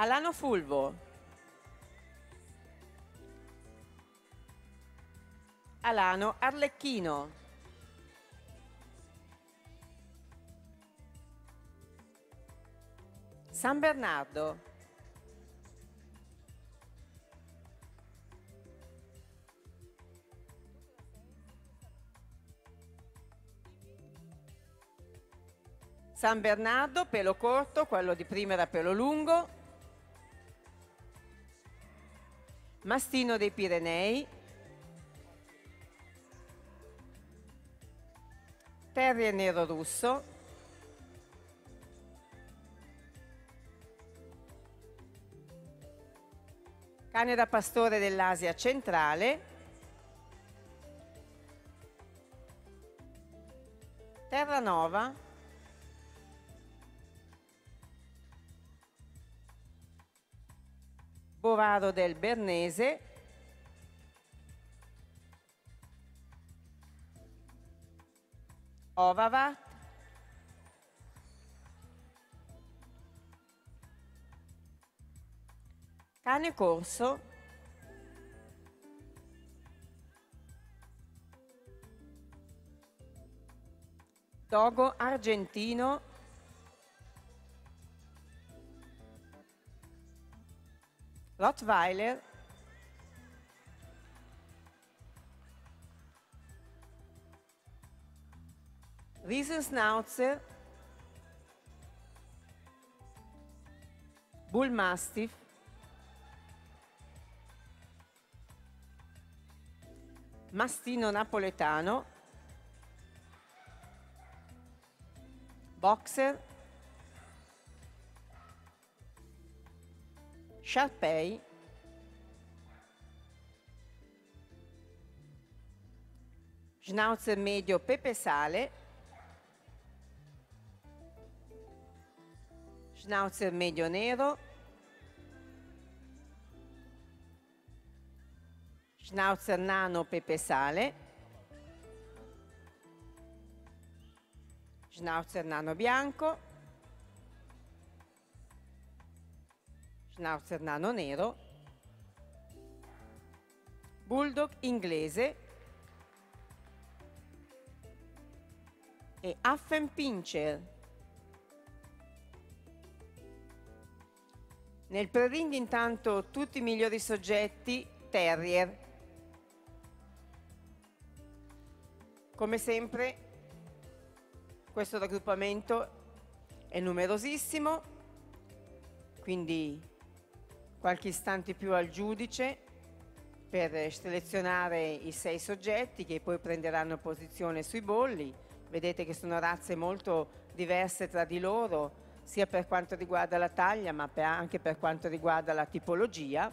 Alano Fulvo. Alano Arlecchino. San Bernardo. San Bernardo, pelo corto, quello di prima era pelo lungo. Mastino dei Pirenei, Terrier nero russo, cane da pastore dell'Asia centrale, Terranova, Bovaro del Bernese, Ovavat, cane corso, Dogo argentino, Rottweiler, Riesenschnauzer, Bull Mastiff, Mastino napoletano, Boxer, Sharpei, Schnauzer medio pepe sale, Schnauzer medio nero, Schnauzer nano pepe sale, Schnauzer nano bianco, Schnauzer nano nero, Bulldog inglese. E Affenpinscher. Nel pre-ring intanto tutti i migliori soggetti Terrier. Come sempre questo raggruppamento è numerosissimo, quindi qualche istante più al giudice per selezionare i sei soggetti che poi prenderanno posizione sui bolli. Vedete che sono razze molto diverse tra di loro, sia per quanto riguarda la taglia, ma per anche per quanto riguarda la tipologia,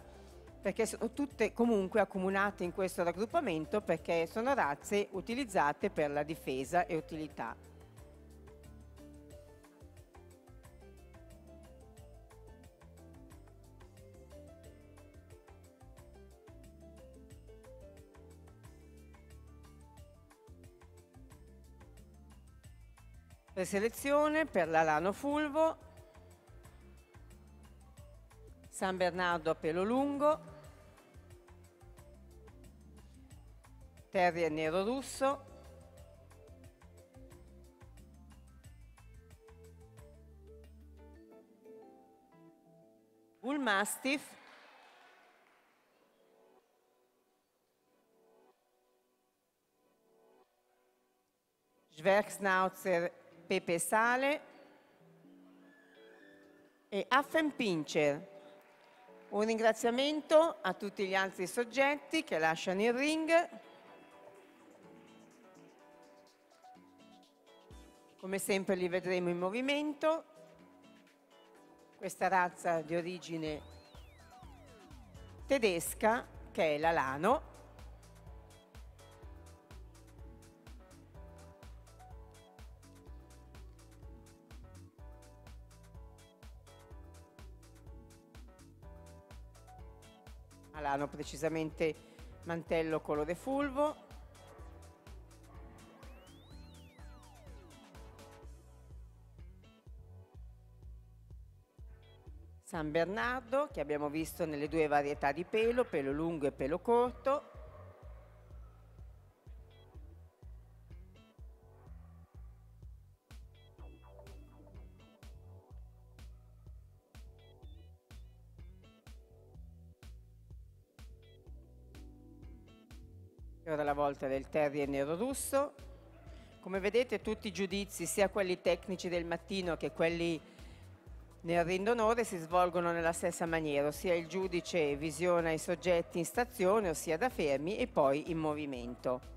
perché sono tutte comunque accomunate in questo raggruppamento perché sono razze utilizzate per la difesa e utilità. Preselezione per l'alano fulvo, San Bernardo a pelo lungo, Terrier nero russo, Bull Mastiff, Schwerksnauzer Pepe Sale e Affenpincher. Un ringraziamento a tutti gli altri soggetti che lasciano il ring. Come sempre li vedremo in movimento. Questa razza di origine tedesca che è l'alano alano precisamente mantello colore fulvo San Bernardo che abbiamo visto nelle due varietà di pelo, pelo lungo e pelo corto. E ora la volta del terrier nero russo. Come vedete tutti i giudizi, sia quelli tecnici del mattino che quelli nel rindonore si svolgono nella stessa maniera, ossia il giudice visiona i soggetti in stazione, ossia da fermi, e poi in movimento.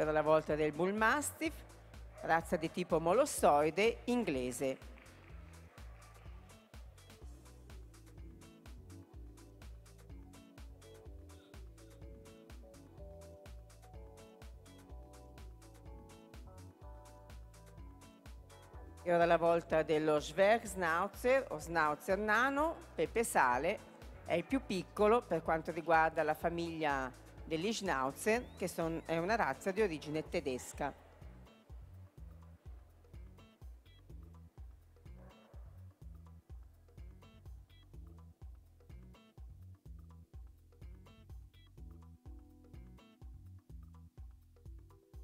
Ora la volta del Bull Mastiff, razza di tipo molossoide inglese. E ora la volta dello Schnauzer o Schnauzer nano, pepe sale, è il più piccolo per quanto riguarda la famiglia degli Schnauzer, che son, è una razza di origine tedesca.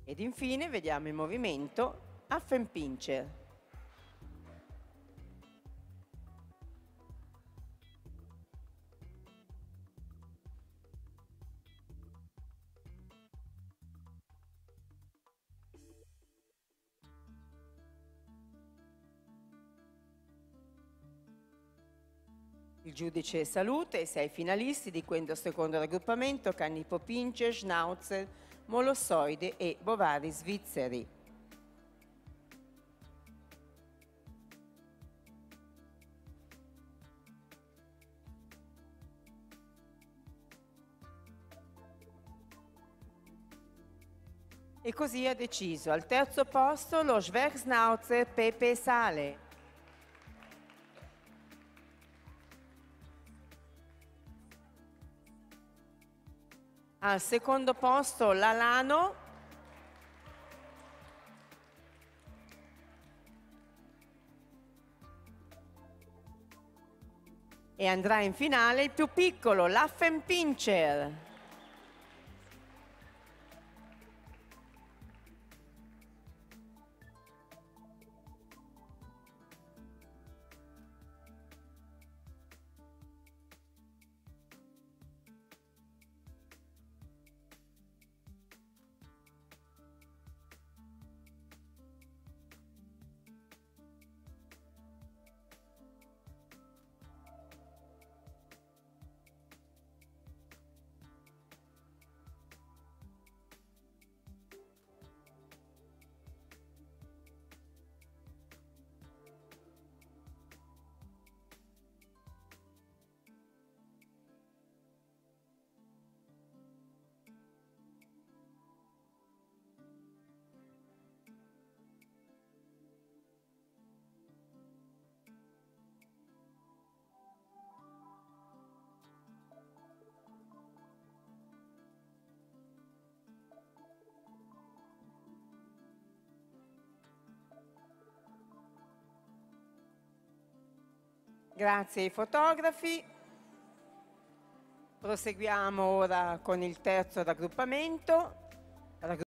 Ed infine vediamo in movimento Affenpinscher. Il giudice saluta i sei finalisti di questo secondo raggruppamento, cani Popince, Schnauzer, Molossoide e Bovari svizzeri. E così ha deciso. Al terzo posto lo Schwerschnauzer Pepe Sale. Al secondo posto l'Alano. E andrà in finale il più piccolo, l'Affenpincher. Grazie ai fotografi. Proseguiamo ora con il terzo raggruppamento.